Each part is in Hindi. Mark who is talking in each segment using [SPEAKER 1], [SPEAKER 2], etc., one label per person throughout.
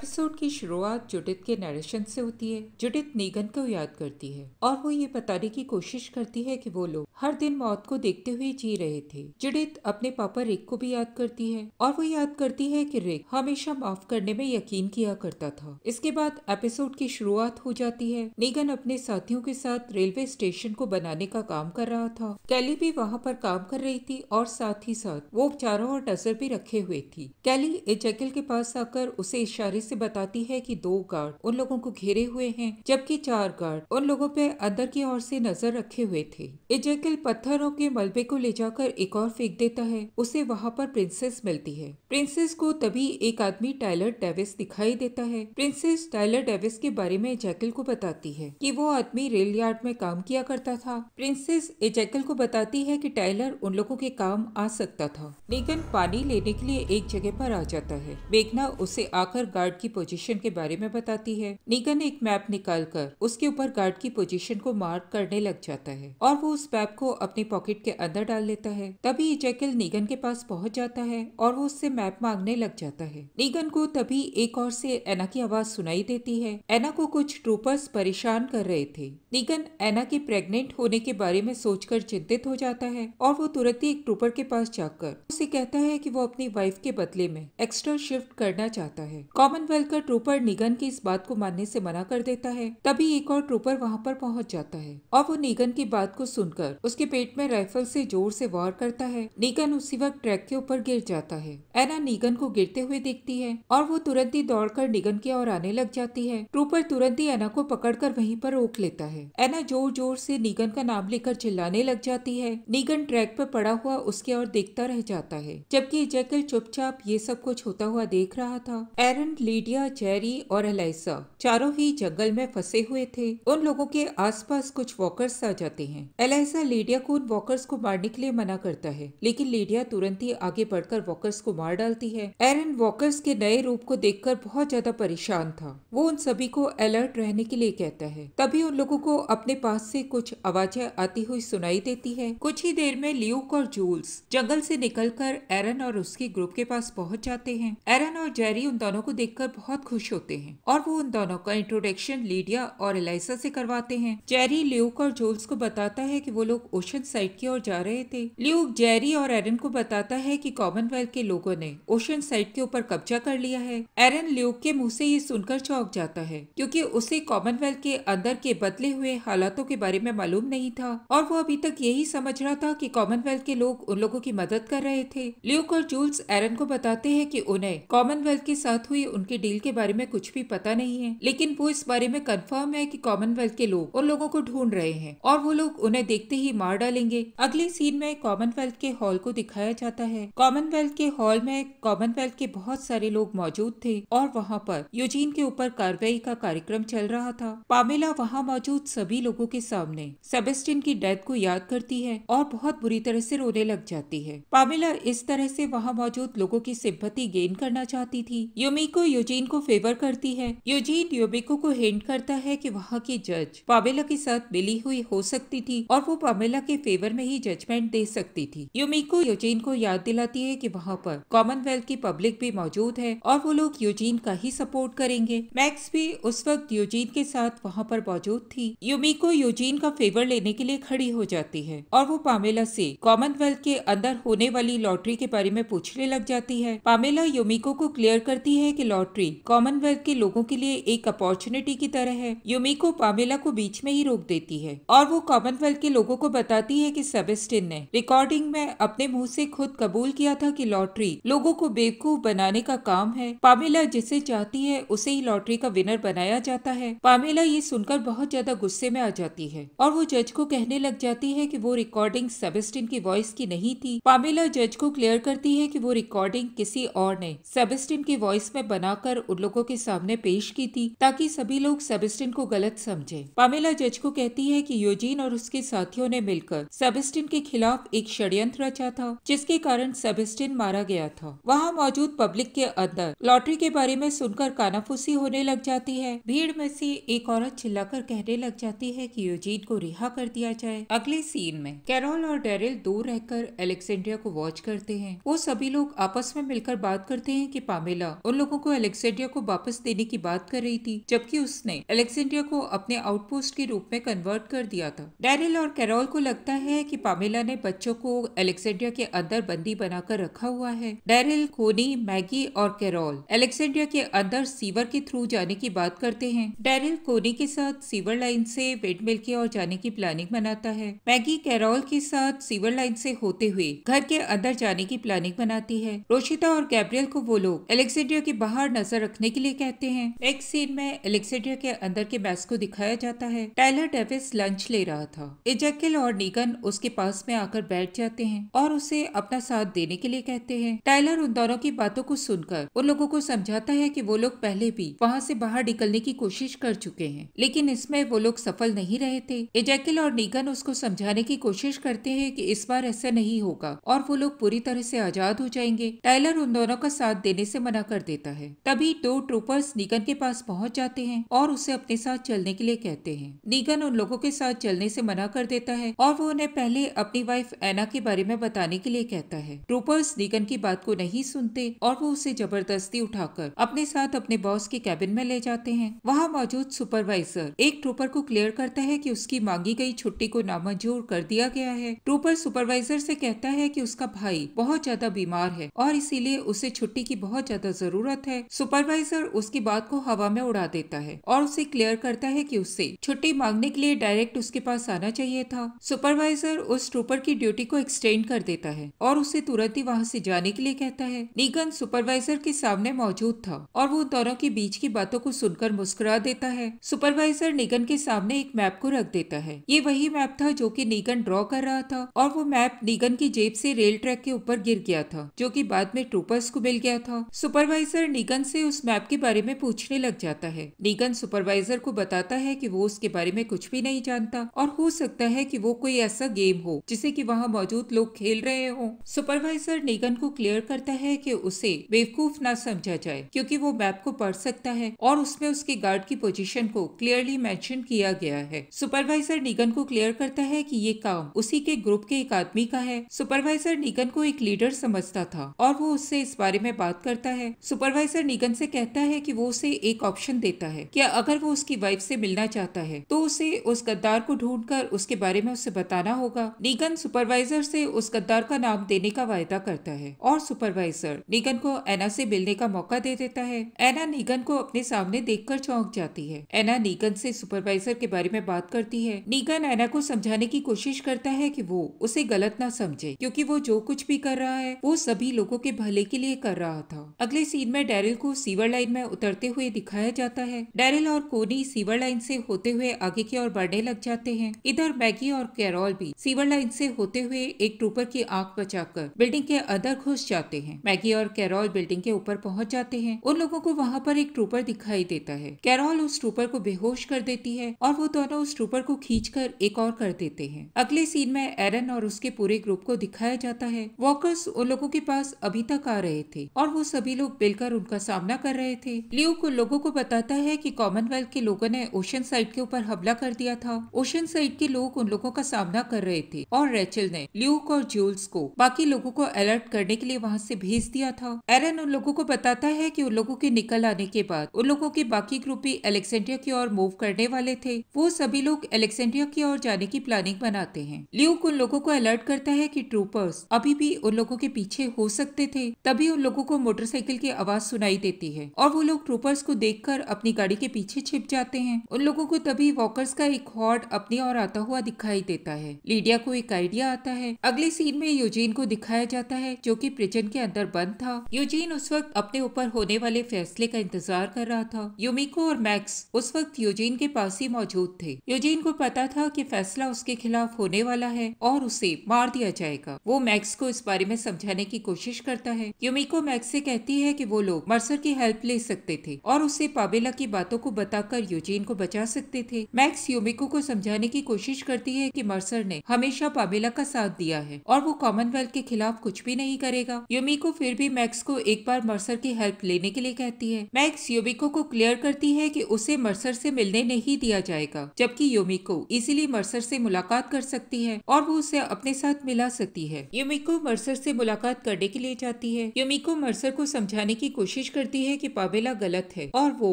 [SPEAKER 1] एपिसोड की शुरुआत जुडित के नरेशन से होती है। जुडित नीगन को याद करती है और वो ये बताने की कोशिश करती है कि वो लोग हर दिन मौत को देखते हुए जी रहे थे। जुडित अपने पापा रिक को भी याद करती है और वो याद करती है कि रिक हमेशा माफ़ करने में यकीन किया करता था। इसके बाद एपिसोड की शुरुआत हो जाती है। नीगन अपने साथियों के साथ रेलवे स्टेशन को बनाने का काम कर रहा था। कैली भी वहाँ पर काम कर रही थी और साथ ही साथ वो चारों और नज़र भी रखे हुए थी। कैली एजेकिल के पास आकर उसे इशारे से बताती है कि दो गार्ड उन लोगों को घेरे हुए हैं, जबकि चार गार्ड उन लोगों पे अंदर की ओर से नज़र रखे हुए थे। इजेकिल पत्थरों के मलबे को ले जाकर एक और फेंक देता है। उसे वहाँ पर प्रिंसेस मिलती है। प्रिंसेस को तभी एक आदमी टाइलर डेविस दिखाई देता है। प्रिंसेस टाइलर डेविस के बारे में जैकल को बताती है कि वो आदमी रेल यार्ड में काम किया करता था। प्रिंसेस एजैकल को बताती है कि टाइलर उन लोगों के काम आ सकता था। नीगन पानी लेने के लिए एक जगह पर आ जाता है। मेघना उसे आकर गार्ड की पोजीशन के बारे में बताती है। नीगन एक मैप निकालकर उसके ऊपर गार्ड की पोजीशन को मार्क करने लग जाता है और वो उस मैप को अपनी पॉकेट के अंदर डाल लेता है। तभी जैकल नीगन के पास पहुँच जाता है और वो उससे मैप मांगने लग जाता है। नीगन को तभी एक और से एना की आवाज़ सुनाई देती है। एना को कुछ ट्रूपर्स परेशान कर रहे थे। नीगन एना के प्रेग्नेंट होने के बारे में सोचकर चिंतित हो जाता है और वो तुरंत ही एक ट्रूपर के पास जाकर उसे कहता है कि वो अपनी वाइफ के बदले में एक्स्ट्रा शिफ्ट करना चाहता है। कॉमनवेल्थ का ट्रूपर निगन की इस बात को मानने से मना कर देता है। तभी एक और ट्रूपर वहाँ पर पहुँच जाता है और वो निगन की बात को सुनकर उसके पेट में राइफल से ज़ोर से वार करता है। निगन उसी वक्त ट्रैक के ऊपर गिर जाता है। एना निगन को गिरते हुए देखती है और वो तुरंत ही दौड़कर निगन की ओर आने लग जाती है। ट्रूपर तुरंत ही एना को पकड़कर वहीं पर रोक लेता है। एना ज़ोर ज़ोर से निगन का नाम लेकर चिल्लाने लग जाती है। निगन ट्रैक पर पड़ा हुआ उसके और देखता रह जाता है, जबकि जैकल चुपचाप ये सब कुछ होता हुआ देख रहा था। एरन लीडिया जेरी और एलाइसा चारों ही जंगल में फंसे हुए थे। उन लोगों के आसपास कुछ वॉकर्स आ जाते हैं। एलाइसा लीडिया को उन वॉकर्स को मारने के लिए मना करता है, लेकिन लीडिया तुरंत ही आगे बढ़कर वॉकर्स को मार डालती है। एरन वॉकर्स के नए रूप को देखकर बहुत ज़्यादा परेशान था। वो उन सभी को अलर्ट रहने के लिए कहता है। तभी उन लोगों को अपने पास से कुछ आवाज़ें आती हुई सुनाई देती है। कुछ ही देर में ल्यूक और जूल्स जंगल से निकलकर एरन और उसके ग्रुप के पास पहुँच जाते हैं। एरन और जेरी उन दोनों को देखकर बहुत खुश होते हैं और वो उन दोनों का इंट्रोडक्शन लीडिया और एलाइसा से करवाते हैं। जेरी, ल्यूक और जूल्स को बताता है कि वो लोग ओशन साइड की ओर जा रहे थे। ल्यूक, जेरी और एरन को बताता है कि कॉमनवेल्थ के लोगों ने ओशन साइड के ऊपर कब्जा कर लिया है। एरन, ल्यूक के मुँह से ये सुनकर चौंक जाता है, क्योंकि उसे कॉमनवेल्थ के अंदर के बदले हुए हालातों के बारे में मालूम नहीं था और वो अभी तक यही समझ रहा था कि कॉमनवेल्थ के लोग उन लोगों की मदद कर रहे थे। ल्यूक और जूल्स एरन को बताते हैं कि उन्हें कॉमनवेल्थ के साथ हुई उनके डील के बारे में कुछ भी पता नहीं है। लेकिन वो इस बारे में कंफर्म है कि कॉमनवेल्थ के लोग उन लोगों को ढूंढ रहे हैं और वो लोग उन्हें देखते ही मार डालेंगे। अगले सीन में कॉमनवेल्थ के हॉल को दिखाया जाता है। कॉमनवेल्थ के हॉल में कॉमनवेल्थ के बहुत सारे लोग मौजूद थे और वहाँ पर यूजीन के ऊपर कार्रवाई का कार्यक्रम चल रहा था। पामेला वहाँ मौजूद सभी लोगों के सामने सेबेस्टिन की डेथ को याद करती है और बहुत बुरी तरह से रोने लग जाती है। पामेला इस तरह से वहाँ मौजूद लोगों की सिंपति गेन करना चाहती थी। यूमिको यूजीन को फेवर करती है। यूजीन यूमिको को हिंट करता है कि वहाँ की जज पामेला के साथ मिली हुई हो सकती थी और वो पामेला के फेवर में ही जजमेंट दे सकती थी। यूमिको यूजीन को याद दिलाती है कि वहाँ पर कॉमनवेल्थ की पब्लिक भी मौजूद है और वो लोग यूजीन का ही सपोर्ट करेंगे। मैक्स भी उस वक्त यूजीन के साथ वहाँ पर मौजूद थी। यूमिको यूजीन का फेवर लेने के लिए खड़ी हो जाती है और वो पामेला से कॉमनवेल्थ के अंदर होने वाली लॉटरी के बारे में पूछने लग जाती है। पामेला यूमिको को क्लियर करती है कि लॉटरी कॉमनवेल्थ के लोगों के लिए एक अपॉर्चुनिटी की तरह है। यूमिको पामेला को बीच में ही रोक देती है। और वो कॉमनवेल्थ के लोगों को बताती है कि सेबेस्टिन ने रिकॉर्डिंग में अपने मुँह से खुद कबूल किया था कि लॉटरी लोगों को बेवकूफ़ बनाने का काम है। पामेला जिसे चाहती है, उसे ही लॉटरी का विनर बनाया जाता है। पामेला ये सुनकर बहुत ज़्यादा गुस्से में आ जाती है। और वो जज को कहने लग जाती है कि वो रिकॉर्डिंग सेबेस्टिन की वॉइस की नहीं थी। पामेला जज को क्लियर करती है कि वो रिकॉर्डिंग किसी और ने सेबेस्टिन की वॉइस में बनाकर उन लोगों के सामने पेश की थी, ताकि सभी लोग सेबेस्टिन को गलत समझे। पामेला जज को कहती है कि यूजीन और उसके साथियों ने मिलकर सेबेस्टिन के खिलाफ एक षड्यंत्र रचा था, जिसके कारण सेबेस्टिन मारा गया था। वहाँ मौजूद पब्लिक के अंदर लॉटरी के बारे में सुनकर कानाफूसी होने लग जाती है। भीड़ में से एक औरत चिल्लाकर कहने लग जाती है कि यूजीन को रिहा कर दिया जाए। अगले सीन में कैरोल और डेरिल दूर रहकर एलेक्सेंड्रिया को वॉच करते हैं। वो सभी लोग आपस में मिलकर बात करते हैं कि पामेला उन लोगों को अलेक्सेंड्रिया को वापस देने की बात कर रही थी, जबकि उसने अलेक्सेंड्रिया को अपने आउटपोस्ट के रूप में कन्वर्ट कर दिया था। डैरिल और कैरोल को लगता है कि पामेला ने बच्चों को अलेक्सेंड्रिया के अंदर बंदी बनाकर रखा हुआ है। डैरिल कोनी, मैगी और कैरोल अलेक्सेंड्रिया के अंदर सीवर के थ्रू जाने की बात करते हैं। डैरिल कोनी के साथ सीवर लाइन से वेडमिल के और जाने की प्लानिंग बनाता है। मैगी, कैरोल के साथ सीवर लाइन से होते हुए घर के अंदर जाने की प्लानिंग बनाती है। रोशिता और गैब्रियल को वो लोग एलेक्सेंड्रिया के बाहर नज़र रखने के लिए कहते हैं। एक सीन में एलेक्सेंड्रिया के अंदर के मैस को दिखाया जाता है। टाइलर डेविस लंच ले रहा था। इजकिल और नीगन उसके पास में आकर बैठ जाते हैं और उसे अपना साथ देने के लिए कहते हैं। टाइलर उन दोनों की बातों को सुनकर उन लोगों को समझाता है कि वो लोग पहले भी वहाँ से बाहर निकलने की कोशिश कर चुके हैं, लेकिन इसमें वो लोग सफल नहीं रहे थे। इजकिल और नीगन उसको समझाने की कोशिश करते हैं कि इस बार ऐसा नहीं होगा और वो लोग पूरी तरह से आज़ाद हो जाएँगे। टाइलर उन दोनों का साथ देने से मना कर देता है। तभी दो ट्रूपर्स निगन के पास पहुँच जाते हैं और उसे अपने साथ चलने के लिए कहते हैं। निगन उन लोगों के साथ चलने से मना कर देता है और वो उन्हें पहले अपनी वाइफ एना के बारे में बताने के लिए कहता है। ट्रूपर्स निगन की बात को नहीं सुनते और वो उसे ज़बरदस्ती उठाकर अपने साथ अपने बॉस के कैबिन में ले जाते हैं। वहाँ मौजूद सुपरवाइजर एक ट्रूपर को क्लियर करता है की उसकी मांगी गई छुट्टी को नामंजूर कर दिया गया है। ट्रूपर सुपरवाइजर से कहता है की उसका भाई बहुत ज़्यादा बीमार है और इसीलिए उसे छुट्टी की बहुत ज़्यादा ज़रूरत है। सुपरवाइजर उसकी बात को हवा में उड़ा देता है और उसे क्लियर करता है कि उससे छुट्टी मांगने के लिए डायरेक्ट उसके पास आना चाहिए था। सुपरवाइजर उस ट्रूपर की ड्यूटी को एक्सटेंड कर देता है और उसे तुरंत ही वहाँ से जाने के लिए कहता है। नीगन सुपरवाइजर के सामने मौजूद था और वो दोनों के बीच की बातों को सुनकर मुस्कुरा देता है। सुपरवाइजर निगन के सामने एक मैप को रख देता है। ये वही मैप था जो कि निगन ड्रॉ कर रहा था और वो मैप निगन की जेब से रेल ट्रैक के ऊपर गिर गया था, जो कि बाद में ट्रूपर्स को मिल गया था। सुपरवाइजर निगन से उस मैप के बारे में पूछने लग जाता है। निगन सुपरवाइजर को बताता है कि वो उसके बारे में कुछ भी नहीं जानता और हो सकता है कि वो कोई ऐसा गेम हो, जिसे कि वहाँ मौजूद लोग खेल रहे हो। सुपरवाइजर निगन को क्लियर करता है कि उसे बेवकूफ़ ना समझा जाए, क्योंकि वो मैप को पढ़ सकता है और उसमें उसके गार्ड की पोजीशन को क्लियरली मेंशन किया गया है। सुपरवाइजर निगन को क्लियर करता है कि ये काम उसी के ग्रुप के एक आदमी का है। सुपरवाइजर निगन को एक लीडर समझता था और वो उससे इस बारे में बात करता है। सुपरवाइजर निगन से कहता है कि वो उसे एक ऑप्शन देता है कि अगर वो उसकी वाइफ से मिलना चाहता है तो उसे उस गद्दार को ढूंढकर उसके बारे में उसे बताना होगा। निगन सुपरवाइजर से उस गद्दार का नाम देने का वायदा करता है और सुपरवाइजर निगन को एना से मिलने का मौका दे देता है। एना निगन को अपने सामने देखकर चौंक जाती है। एना निगन से सुपरवाइजर के बारे में बात करती है। निगन एना को समझाने की कोशिश करता है कि वो उसे गलत ना समझे, क्योंकि वो जो कुछ भी कर रहा है, वो सभी लोगों के भले के लिए कर रहा था। अगले सीन में डेरिल को सीवर लाइन में उतरते हुए दिखाया जाता है। डेरिल और कोनी सीवर लाइन से होते हुए आगे की ओर बढ़ने लग जाते हैं। इधर मैगी और कैरोल भी सीवर लाइन से होते हुए एक ट्रूपर की आँख बचाकर बिल्डिंग के अंदर घुस जाते हैं। मैगी और कैरोल बिल्डिंग के ऊपर पहुँच जाते हैं। उन लोगों को वहाँ पर एक ट्रूपर दिखाई देता है। कैरोल उस ट्रूपर को बेहोश कर देती है और वो दोनों उस ट्रूपर को खींचकर एक और कर देते हैं। अगले सीन में एरन और उसके पूरे ग्रुप को दिखाया जाता है। वॉकर्स उन लोगों के पास अभी तक आ रहे थे और वो सभी लोग मिलकर उनका सामना कर रहे थे। ल्यूक उन लोगों को बताता है कि कॉमनवेल्थ के लोगों ने ओशन साइड के ऊपर हमला कर दिया था। ओशन साइड के लोग उन लोगों का सामना कर रहे थे और रेचल ने ल्यूक और जूल्स को बाकी लोगों को अलर्ट करने के लिए वहाँ से भेज दिया था। एरन उन लोगों को बताता है कि उन लोगों के निकल आने के बाद उन लोगों के बाकी ग्रुप भी अलेक्सेंड्रिया की ओर मूव करने वाले थे। वो सभी लोग अलेक्सेंड्रिया की ओर जाने की प्लानिंग बनाते हैं। ल्यूक उन लोगों को अलर्ट करता है कि ट्रूपर्स अभी भी उन लोगों के पीछे हो सकते थे। तभी उन लोगों को मोटरसाइकिल की आवाज़ सुनाई देती है। और वो लोग ट्रूपर्स को देखकर अपनी गाड़ी के पीछे छिप जाते हैं। उन लोगों को तभी वॉकर्स का एक हॉर्ड अपनी ओर आता हुआ दिखाई देता है। लीडिया को एक आइडिया आता है। अगले सीन में यूजीन को दिखाया जाता है, जो कि प्रिजन के अंदर बंद था। यूजीन उस वक्त अपने ऊपर होने वाले फैसले का इंतज़ार कर रहा था। यूमिको और मैक्स उस वक्त यूजीन के पास ही मौजूद थे। यूजीन को पता था कि फैसला उसके खिलाफ होने वाला है और उसे मार दिया जाएगा। वो मैक्स को इस बारे में समझाने की कोशिश करता है। यूमिको मैक्स से कहती है कि वो लोग मर्सर की हेल्प ले सकते थे और उससे पाबेला की बातों को बताकर यूजीन को बचा सकते थे। मैक्स यूमिको को समझाने की कोशिश करती है कि मर्सर ने हमेशा पाबेला का साथ दिया है और वो कॉमनवेल्थ के खिलाफ कुछ भी नहीं करेगा। यूमिको फिर भी मैक्स को एक बार मर्सर की हेल्प लेने के लिए कहती है। मैक्स यूमिको को क्लियर करती है की उसे मर्सर से मिलने नहीं दिया जाएगा, जबकि यूमिको इसीलिए मर्सर से मुलाकात कर सकती है और वो उसे अपने साथ मिला सकती है। यूमिको मर्सर से मुलाकात करने के लिए जाती है। यूमिको मर्सर को समझाने की कोशिश करती है कि पावेला गलत है और वो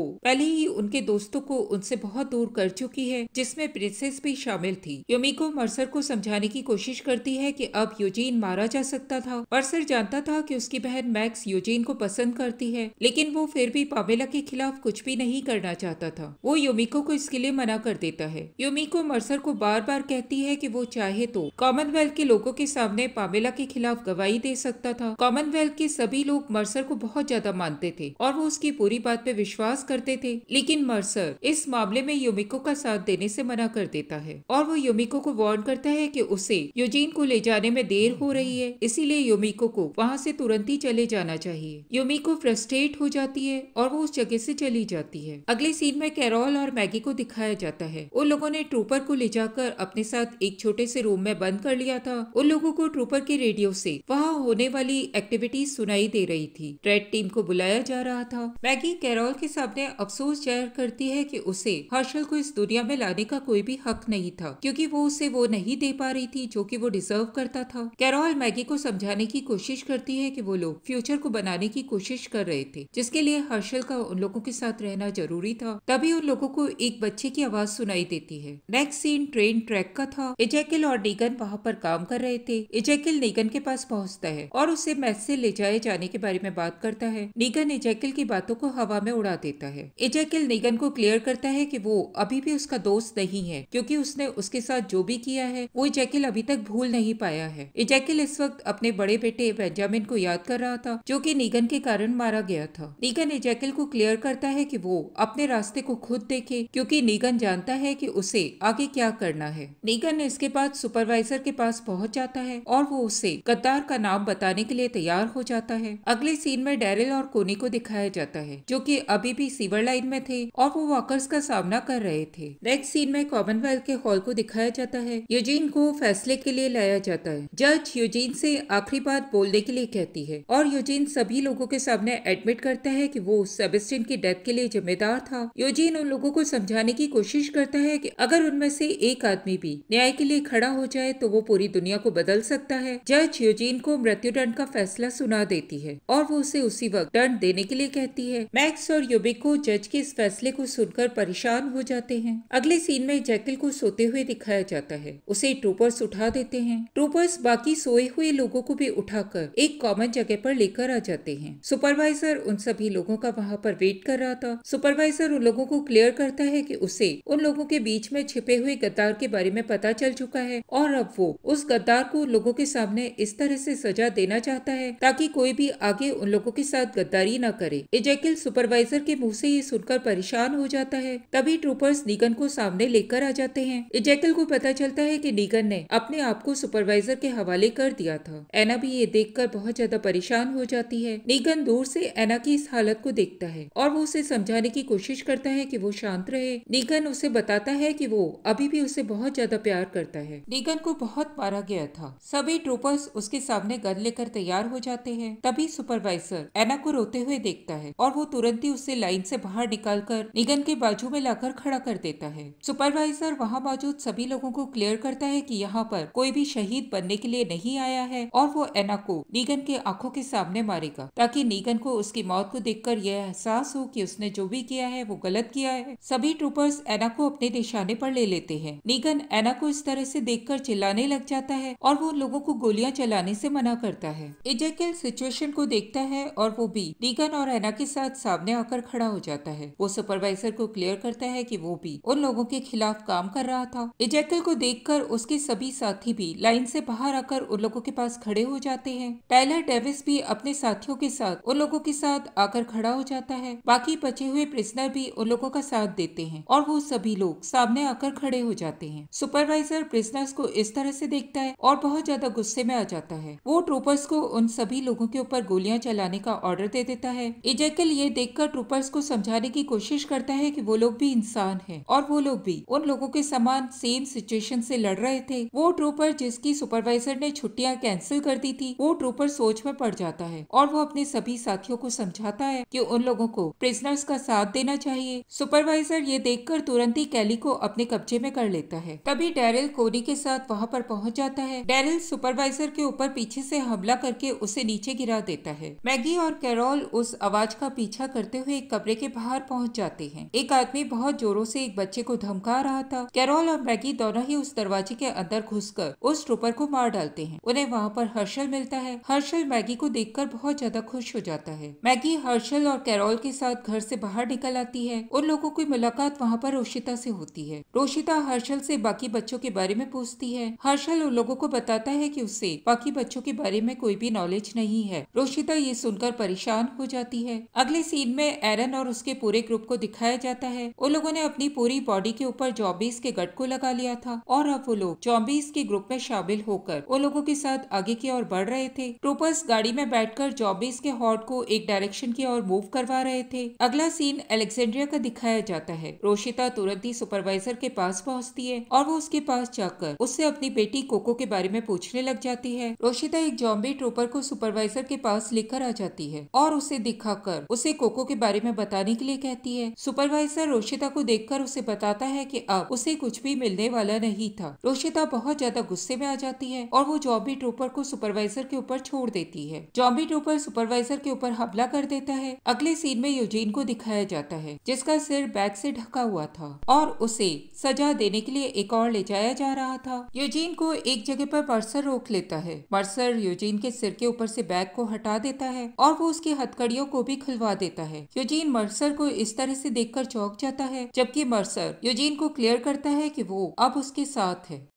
[SPEAKER 1] पहले ही उनके दोस्तों को उनसे बहुत दूर कर चुकी है, जिसमें प्रिंसेस भी शामिल थी। योमिको मर्सर को समझाने की कोशिश करती है कि अब यूजीन मारा जा सकता था। मर्सर जानता था कि उसकी बहन मैक्स यूजीन को पसंद करती है, लेकिन वो फिर भी पावेला के खिलाफ कुछ भी नहीं करना चाहता था। वो योमिको को इसके लिए मना कर देता है। योमिको मर्सर को बार बार कहती है कि वो चाहे तो कॉमनवेल्थ के लोगों के सामने पावेला के खिलाफ गवाही दे सकता था। कॉमनवेल्थ के सभी लोग मर्सर को बहुत ज़्यादा मानते थे और वो उसकी पूरी बात पे विश्वास करते थे। लेकिन मर्सर इस मामले में योमिको का साथ देने से मना कर देता है और वो योमिको को वार्न करता है कि उसे यूजीन को ले जाने में देर हो रही है, इसीलिए योमिको को वहाँ से तुरंत ही चले जाना चाहिए। योमिको फ्रस्ट्रेट हो जाती है और वो उस जगह से चली जाती है। अगले सीन में कैरोल और मैगी को दिखाया जाता है। उन लोगों ने ट्रूपर को ले जाकर अपने साथ एक छोटे से रूम में बंद कर लिया था। उन लोगों को ट्रूपर के रेडियो से वहाँ होने वाली एक्टिविटीज़ सुनाई दे रही थी। रेड टीम को बुलाया जा रहा था। मैगी कैरोल के सामने अफसोस ज़ाहिर करती है कि उसे हर्षल को इस दुनिया में लाने का कोई भी हक नहीं था, क्योंकि वो उसे वो नहीं दे पा रही थी जो कि वो डिजर्व करता था। कैरोल मैगी को समझाने की कोशिश करती है कि वो लोग फ्यूचर को बनाने की कोशिश कर रहे थे, जिसके लिए हर्षल का उन लोगों के साथ रहना ज़रूरी था। तभी उन लोगों को एक बच्चे की आवाज़ सुनाई देती है। नेक्स्ट सीन ट्रेन ट्रैक का था। इजेकिल और नीगन वहाँ पर काम कर रहे थे। इजेकिल नीगन के पास पहुँचता है और उसे मैच से ले जाए जाने के बारे में बात करता है। निगन इजैकिल की बातों को हवा में उड़ा देता है। इजैकिल निगन को क्लियर करता है कि वो अभी भी उसका दोस्त नहीं है, क्योंकि उसने उसके साथ जो भी किया है, वो इजैकिल अभी तक भूल नहीं पाया है। इजैकिल इस वक्त अपने बड़े बेटे बेंजामिन को याद कर रहा था, जो कि निगन के कारण मारा गया था। निगन इजैकिल को क्लियर करता है कि वो अपने रास्ते को खुद देखे, क्योंकि निगन जानता है कि उसे आगे क्या करना है। निगन इसके बाद सुपरवाइजर के पास पहुँच जाता है और वो उसे गद्दार का नाम बताने के लिए तैयार हो जाता है। अगले सीन में डेरिल और कोनी को दिखाया जाता है, जो कि अभी भी सीवर लाइन में थे और वो वॉकर्स का सामना कर रहे थे। नेक्स्ट सीन में कॉमनवेल्थ के हॉल को दिखाया जाता है। यूजीन को फैसले के लिए लाया जाता है। जज यूजीन से आखिरी बात बोलने के लिए कहती है। और यूजीन सभी लोगों के सामने एडमिट करता है कि वो सेबेस्टिन की डेथ के लिए जिम्मेदार था। यूजीन उन लोगों को समझाने की कोशिश करता है कि अगर उनमें से एक आदमी भी न्याय के लिए खड़ा हो जाए तो वो पूरी दुनिया को बदल सकता है। जज यूजीन को मृत्युदंड का फैसला सुना देती है और वो उसे उसी वक्त दंड देने के लिए कहती है। मैक्स और युबिको जज के इस फैसले को सुनकर परेशान हो जाते हैं। अगले सीन में जैकिल को सोते हुए दिखाया जाता है। उसे ट्रूपर्स उठा देते हैं। ट्रूपर्स बाकी सोए हुए लोगों को भी उठाकर एक कॉमन जगह पर लेकर आ जाते हैं। सुपरवाइजर उन सभी लोगों का वहाँ पर वेट कर रहा था। सुपरवाइजर उन लोगों को क्लियर करता है कि उसे उन लोगों के बीच में छिपे हुए गद्दार के बारे में पता चल चुका है और अब वो उस गद्दार को लोगों के सामने इस तरह से सजा देना चाहता है ताकि कोई भी आगे उन लोगों के साथ गद्दारी न करे। इजेकिल सुपरवाइजर के मुँह से ये सुनकर परेशान हो जाता है। तभी ट्रूपर्स निगन को सामने लेकर आ जाते हैं। इजेकिल को पता चलता है कि निगन ने अपने आप को सुपरवाइजर के हवाले कर दिया था। एना भी ये देखकर बहुत ज़्यादा परेशान हो जाती है। निगन दूर से एना की इस हालत को देखता है और वो उसे समझाने की कोशिश करता है कि वो शांत रहे। निगन उसे बताता है कि वो अभी भी उसे बहुत ज़्यादा प्यार करता है। निगन को बहुत मारा गया था। सभी ट्रूपर्स उसके सामने गन लेकर तैयार हो जाते हैं। तभी सुपरवाइजर एना को रोते हुए देखता है और वो तुरंत ही उसे लाइन से बाहर निकालकर निगन के बाजू में लाकर खड़ा कर देता है। सुपरवाइजर वहाँ मौजूद सभी लोगों को क्लियर करता है कि यहाँ पर कोई भी शहीद बनने के लिए नहीं आया है और वो एना को नीगन के आँखों के सामने मारेगा, ताकि नीगन को उसकी मौत को देखकर यह एहसास हो कि उसने जो भी किया है वो गलत किया है। सभी ट्रूपर्स एना को अपने निशाने पर ले लेते हैं। नीगन एना को इस तरह से देखकर चिल्लाने लग जाता है और वो लोगों को गोलियाँ चलाने से मना करता है। इजेकिल सिचुएशन को देखता है और वो भी नीगन और एना के साथ सामने आकर खड़ा हो जाता है। वो सुपरवाइजर को क्लियर करता है कि वो भी उन लोगों के खिलाफ काम कर रहा था। इजेकिल को देखकर उसके सभी साथी भी लाइन से बाहर आकर उन लोगों के पास खड़े हो जाते हैं। टाइलर डेविस भी अपने साथियों के साथ उन लोगों के साथ आकर खड़ा हो जाता है। बाकी बचे हुए प्रिजनर भी उन लोगों का साथ देते हैं और वो सभी लोग सामने आकर खड़े हो जाते हैं। सुपरवाइजर प्रिजनर्स को इस तरह से देखता है और बहुत ज़्यादा गुस्से में आ जाता है। वो ट्रोपर्स को उन सभी लोगों के ऊपर गोलियाँ चलाने का ऑर्डर दे देता है। इजेकल ये देखकर ट्रूपर्स को समझाने की कोशिश करता है कि वो लोग भी इंसान हैं और वो लोग भी उन लोगों के समान सेम सिचुएशन से लड़ रहे थे। वो ट्रूपर जिसकी सुपरवाइजर ने छुट्टियाँ कैंसिल कर दी थी, वो ट्रूपर सोच में पड़ जाता है और वो अपने सभी साथियों को समझाता है कि उन लोगों को प्रिजनर्स का साथ देना चाहिए। सुपरवाइजर ये देखकर तुरंत ही कैली को अपने कब्जे में कर लेता है। तभी डेरिल कोनी के साथ वहाँ पर पहुँच जाता है। डेरिल सुपरवाइजर के ऊपर पीछे से हमला करके उसे नीचे गिरा देता है। मैगी और कैरोल उस आवाज़ का पीछा करते हुए एक कमरे के बाहर पहुँच जाते हैं। एक आदमी बहुत जोरों से एक बच्चे को धमका रहा था। कैरोल और मैगी दोनों ही उस दरवाजे के अंदर घुसकर उस ट्रूपर को मार डालते हैं। उन्हें वहाँ पर हर्षल मिलता है। हर्षल मैगी को देखकर बहुत ज़्यादा खुश हो जाता है। मैगी हर्षल और कैरोल के साथ घर से बाहर निकल आती है। उन लोगों की मुलाकात वहाँ पर रोशिता से होती है। रोशिता हर्षल से बाकी बच्चों के बारे में पूछती है। हर्षल उन लोगों को बताता है कि उससे बाकी बच्चों के बारे में कोई भी नॉलेज नहीं है। रोशिता ये सुनकर परेशान हो जाती है। अगले सीन में एरन और उसके पूरे ग्रुप को दिखाया जाता है। उन लोगों ने अपनी पूरी बॉडी के ऊपर जॉबीस के गट को लगा लिया था और अब वो लोग जॉम्बीज के ग्रुप में शामिल होकर उन लोगों के साथ आगे की ओर बढ़ रहे थे। ट्रूपर्स गाड़ी में बैठकर जॉबीज के हॉट को एक डायरेक्शन की ओर मूव करवा रहे थे। अगला सीन एलेक्जेंड्रिया का दिखाया जाता है। रोशिता तुरंत ही सुपरवाइजर के पास पहुँचती है और वो उसके पास जाकर उससे अपनी बेटी कोको के बारे में पूछने लग जाती है। रोशिता एक जॉम्बी ट्रूपर को सुपरवाइजर के पास लेकर आ जाती है और उसे दिखाकर उसे कोको के बारे में बताने के लिए कहती है। सुपरवाइजर रोशिता को देखकर उसे बताता है कि अब उसे कुछ भी मिलने वाला नहीं था। रोशिता बहुत ज़्यादा गुस्से में आ जाती है और वो जॉम्बी ट्रूपर को सुपरवाइजर के ऊपर छोड़ देती है। जॉम्बी ट्रूपर सुपरवाइजर के ऊपर हमला कर देता है। अगले सीन में यूजीन को दिखाया जाता है, जिसका सिर बैग से ढका हुआ था और उसे सजा देने के लिए एक और ले जाया जा रहा था। यूजीन को एक जगह पर मर्सर रोक लेता है। मर्सर यूजीन के सिर के ऊपर से बैग को हटा देता है और वो उसकी हथकड़ियों को भी खुलवा देता है। यूजीन मर्सर को इस तरह से देखकर चौंक जाता है, जबकि मर्सर यूजीन को क्लियर करता है कि वो अब उसके साथ है।